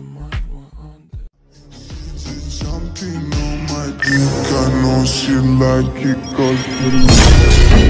mastermind, we're on. Jumping on my dick, I know she like it cause